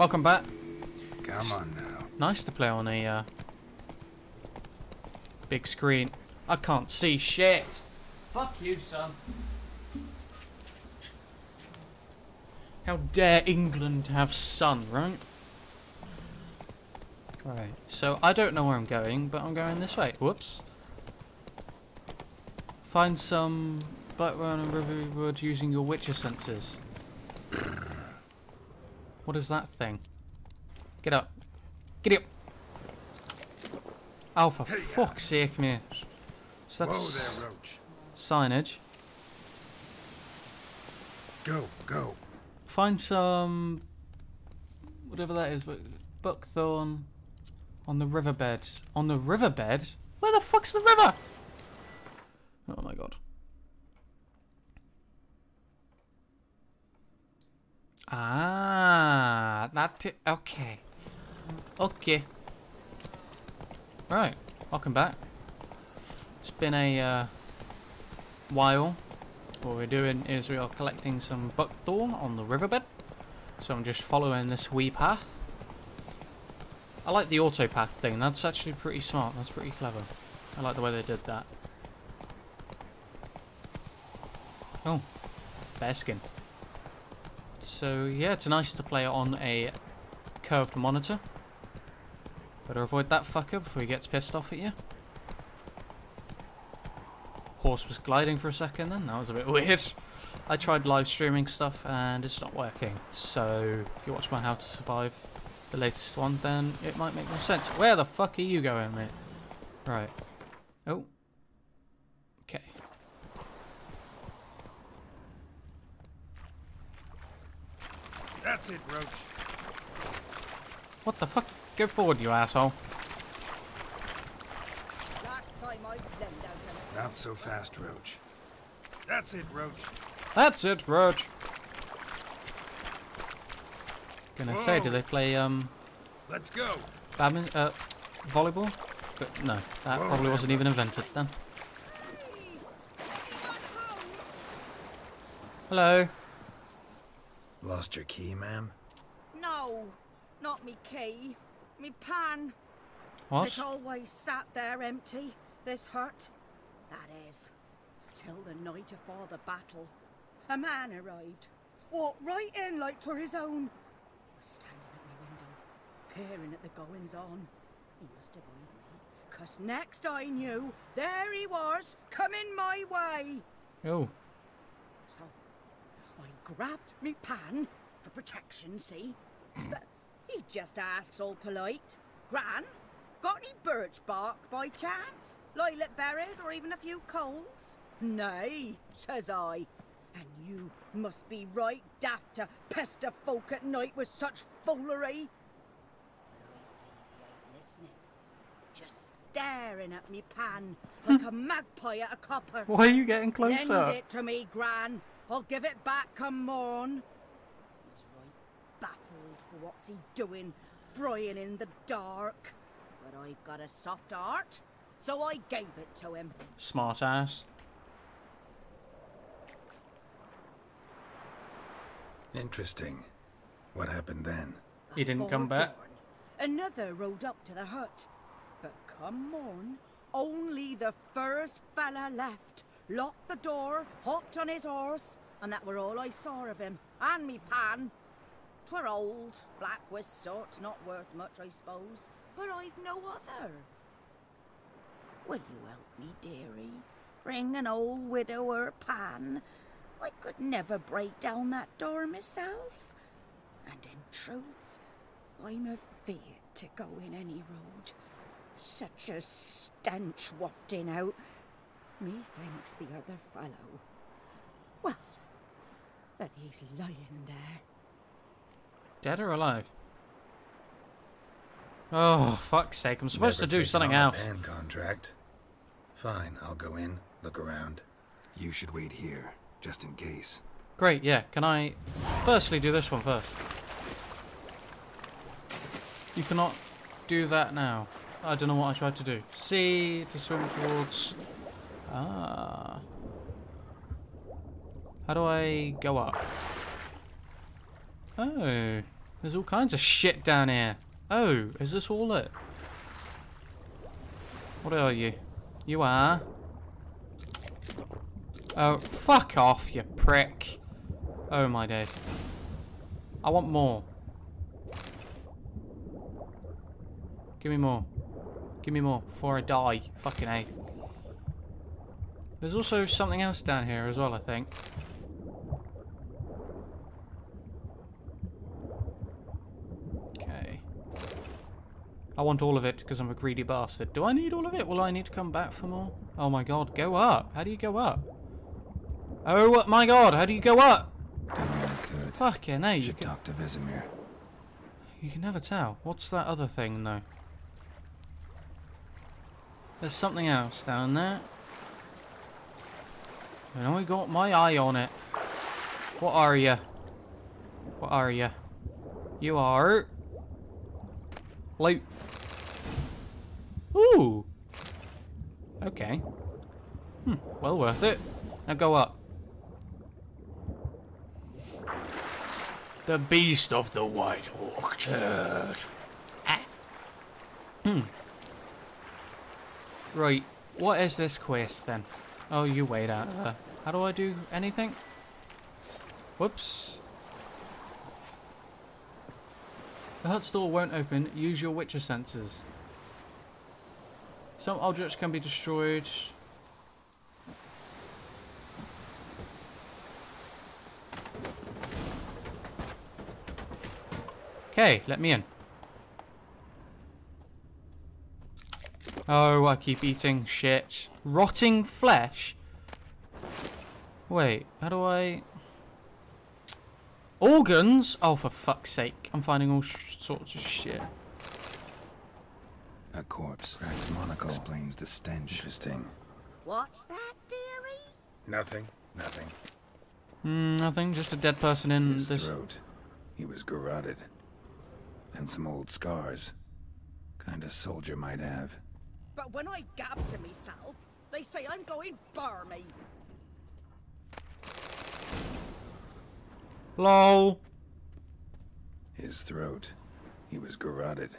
Welcome back. Come on now. Nice to play on a uh, big screen. I can't see shit. Fuck you, son. How dare England have sun, right? Right, so I don't know where I'm going, but I'm going this way. Whoops. Find some buckthorn and Riverwood using your Witcher senses. What is that thing? Get up. Get up. Oh, for fuck's sake, mate. So Whoa that's there, Roach. signage. Go, go. Find some... Whatever that is. Buckthorn on the riverbed. On the riverbed? Where the fuck's the river? Oh my god. That it. Okay. Okay. Right. Welcome back. It's been a uh, while. What we're doing is we are collecting some buckthorn on the riverbed. So I'm just following this wee path. I like the auto path thing. That's actually pretty smart. That's pretty clever. I like the way they did that. Oh, bear skin. So yeah, it's nice to play on a curved monitor. Better avoid that fucker before he gets pissed off at you. Horse was gliding for a second then, that was a bit weird. I tried live streaming stuff and it's not working. So if you watch my How to Survive, the latest one, then it might make more sense. Where the fuck are you going, mate? Right. Oh. Okay. That's it, Roach. What the fuck? Go forward, you asshole. Last time I was them down Not so fast, Roach. That's it, Roach. That's it, Roach. Gonna say, do they play um Let's go. badminton, uh, volleyball? But no, that Whoa probably wasn't even invented then. Hello. Lost your key, ma'am? No, not me key. Me pan. What? It always sat there empty, this hut. That is, till the night afore the battle. A man arrived, walked right in like like 'twere his own. Was standing at my window, peering at the goings on. He must avoid me, 'cause next I knew, there he was, coming my way. Oh. So I grabbed me pan for protection, see? But he just asks all polite. Gran, got any birch bark by chance? Lilac berries or even a few coals? Nay, says I. And you must be right daft to pester folk at night with such foolery. But I sees he ain't listening. Just staring at me pan like a magpie at a copper. Why are you getting Lend closer? it to me, Gran. I'll give it back come morn. He's right baffled for what's he doing, frying in the dark. But I've got a soft heart, so I gave it to him. Smart ass. Interesting. What happened then? He didn't come back. dawn, Another rode up to the hut. But come morn, only the first fella left. Locked the door, hopped on his horse, and that were all I saw of him. And me pan. 'Twere old, black with sort, not worth much, I suppose. But I've no other. Will you help me, dearie? Bring an old widower pan. I could never break down that door myself. And in truth, I'm afeard to go in any road. Such a stench wafting out. Methinks the other fellow. Well, that he's lying there. Dead or alive? Oh, fuck's sake. I'm supposed Never to do something else. Man contract. Fine, I'll go in, look around. You should wait here, just in case. Great, yeah. Can I firstly do this one first? You cannot do that now. I don't know what I tried to do. C to swim towards... Ah. How do I go up? Oh. There's all kinds of shit down here. Oh, is this all it? What are you? You are? Oh, fuck off, you prick. Oh my days. I want more. Give me more. Give me more before I die. Fucking A. There's also something else down here as well, I think. Okay. I want all of it because I'm a greedy bastard. Do I need all of it? Will I need to come back for more? Oh my god, go up. How do you go up? Oh my god, how do you go up? Done all I could. Fucking A, you can, talk to Vesemir. you can never tell. What's that other thing though? There's something else down there. And I got my eye on it. What are you? What are you? You are... Loot. Ooh! Okay. Hmm, well worth it. Now go up. The Beast of the White Orchard. Ah. Hmm. Right, what is this quest then? Oh, you wait out there. How do I do anything? Whoops. The hut's door won't open. Use your Witcher senses. Some objects can be destroyed. Okay, let me in. Oh, I keep eating shit. Rotting flesh? Wait, how do I... Organs? Oh, for fuck's sake. I'm finding all sh sorts of shit. A corpse. Cracked monocle explains the stench. Interesting. What's that, dearie? Nothing. Nothing. Hmm, nothing. Just a dead person in His this... throat. He was garroted. And some old scars. Kind of soldier might have. But when I gab to myself, they say I'm going barmy. LOL. His throat. He was garroted.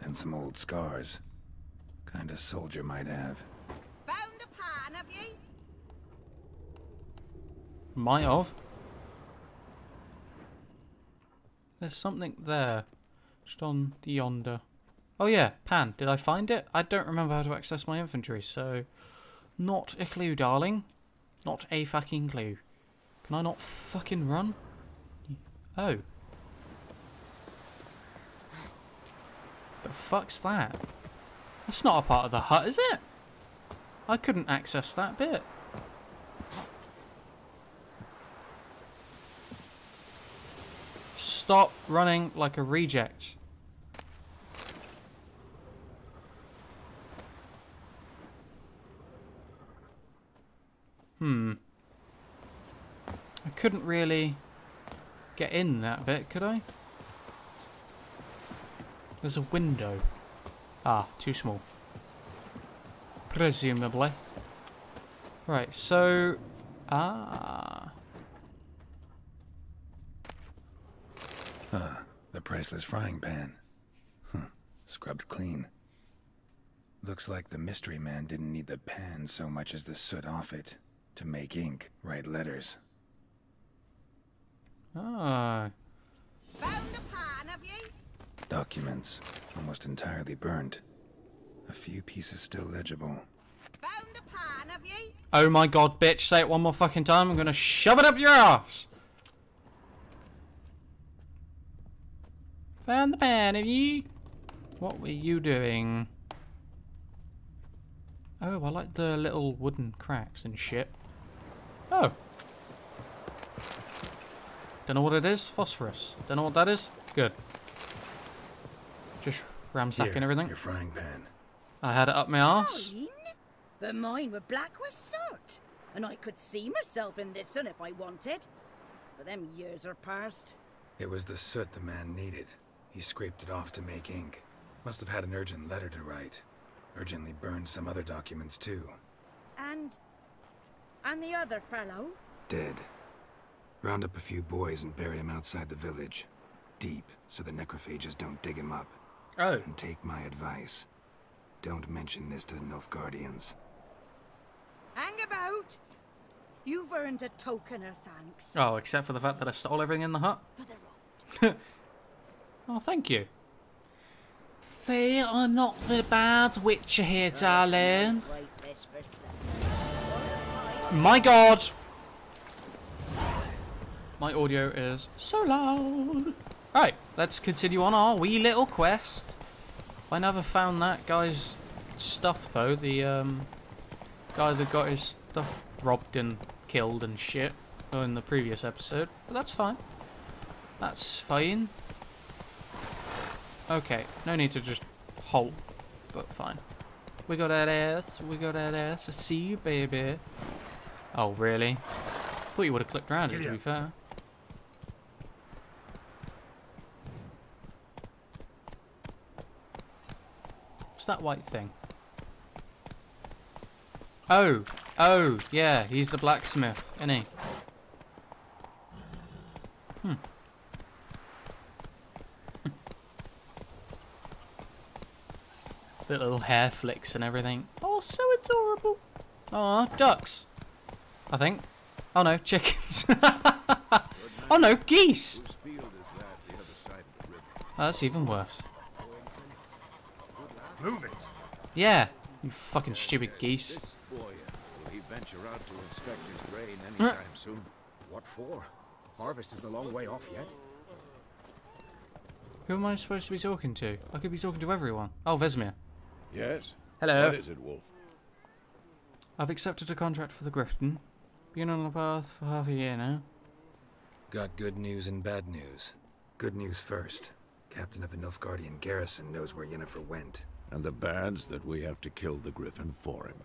And some old scars. Kind of soldier might have. Found the pan, have ye? Might have. There's something there. Just on the yonder. Oh yeah, pan. Did I find it? I don't remember how to access my inventory, so... Not a clue, darling. Not a fucking clue. Can I not fucking run? Oh. The fuck's that? That's not a part of the hut, is it? I couldn't access that bit. Stop running like a reject. Hmm. Couldn't really get in that bit, could I? There's a window. Ah, too small. Presumably. Right, so... Ah... Huh. The priceless frying pan. Huh. Scrubbed clean. Looks like the mystery man didn't need the pan so much as the soot off it. To make ink, write letters. Ah... Found the pan, have ye? Documents. Almost entirely burnt. A few pieces still legible. Found the pan, have ye? Oh my god, bitch, say it one more fucking time, I'm gonna shove it up your ass! Found the pan, have you? What were you doing? Oh, I like the little wooden cracks and shit. Oh. Don't know what it is? Phosphorus. Don't know what that is? Good. Just ramsacking Here, everything. Your frying pan. I had it up my arse. Mine? But mine were black with soot. And I could see myself in this one if I wanted. But them years are past. It was the soot the man needed. He scraped it off to make ink. Must have had an urgent letter to write. Urgently burned some other documents too. And... And the other fellow? Dead. Round up a few boys and bury him outside the village. deep so the necrophages don't dig him up. Oh. And take my advice. Don't mention this to the Nilfgaardians. Hang about! You've earned a token of thanks Oh, except for the fact that I stole everything in the hut. for the road. Oh, thank you. See, I'm not the bad witcher here, darling. Whitefish for supper. My god! My audio is so loud. Right, let's continue on our wee little quest. I never found that guy's stuff though, the um, guy that got his stuff robbed and killed and shit in the previous episode, but that's fine. That's fine. Okay, no need to just halt, but fine. We got that ass, we got that ass, I see you, baby. Oh, really? Thought you would have clicked around it, to be fair. What's that white thing? Oh, oh, yeah, he's the blacksmith, isn't he? Hmm. the little hair flicks and everything. Oh, so adorable. Oh, ducks. I think. Oh no, chickens. oh no, geese. Whose field is that the other side of the river? Oh, that's even worse. Move it! Yeah, you fucking stupid geese. This boy, will he venture out to inspect his grain anytime soon? What for? Harvest is a long way off yet. Who am I supposed to be talking to? I could be talking to everyone. Oh, Vesemir. Yes. Hello. What is it, Wolf? I've accepted a contract for the griffin. Been on the path for half a year now. Got good news and bad news. Good news first. Captain of the Nilfgaardian garrison knows where Yennefer went. And the bad's that we have to kill the griffin for him.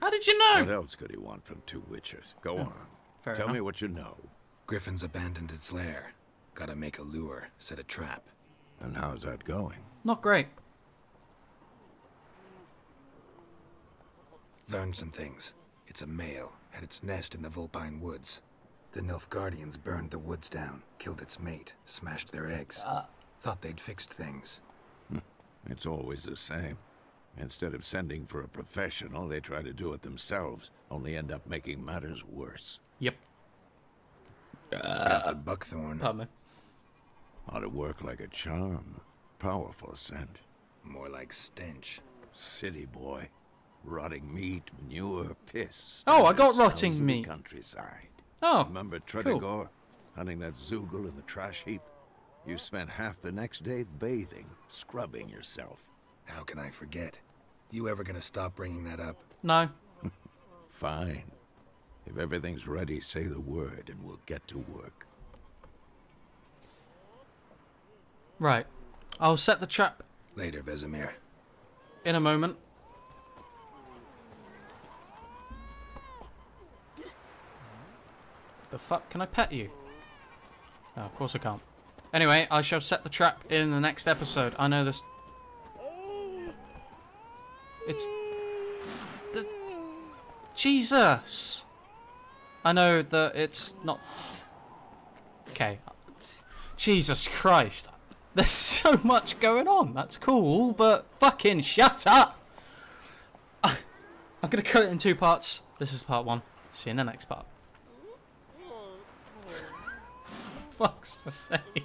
How did you know? What else could he want from two witches? Go oh, on. Fair Tell enough. me what you know. Griffin's abandoned its lair. Gotta make a lure, set a trap. And how's that going? Not great. Learned some things. It's a male, had its nest in the Vulpine Woods. The Nilfgaardians burned the woods down, killed its mate, smashed their eggs. Uh. Thought they'd fixed things. It's always the same. Instead of sending for a professional, they try to do it themselves, only end up making matters worse. Yep. Captain Buckthorn, Pardon me. Ought to work like a charm. Powerful scent. more like stench. City boy. Rotting meat, manure, piss. Oh, I got rotting meat. countryside. Oh, Remember Tretogor? Hunting that zeugl in the trash heap? You spent half the next day bathing, scrubbing yourself. How can I forget? You ever gonna stop bringing that up? no. Fine. If everything's ready, say the word and we'll get to work. Right. I'll set the trap Later, Vesemir. in a moment. The fuck? Can I pet you? Oh, of course I can't. Anyway, I shall set the trap in the next episode. I know this. It's. The... Jesus! I know that it's not. Okay. Jesus Christ. There's so much going on. That's cool, but fucking shut up! I'm gonna cut it in two parts. This is part one. See you in the next part. Fuck's sake.